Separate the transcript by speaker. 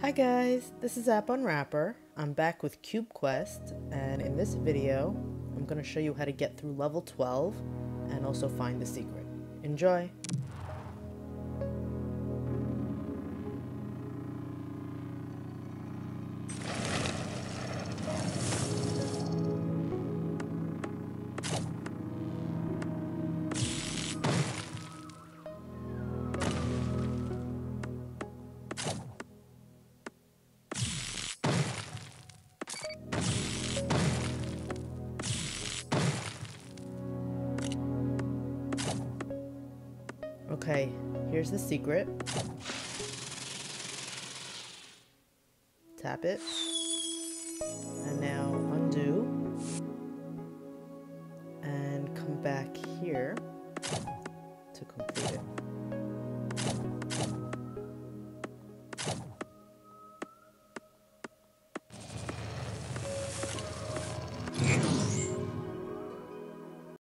Speaker 1: Hi guys, this is App Unwrapper. I'm back with CubeQuest, and in this video, I'm going to show you how to get through level 12 and also find the secret. Enjoy! Okay, here's the secret. Tap it. And now undo. And come back here to complete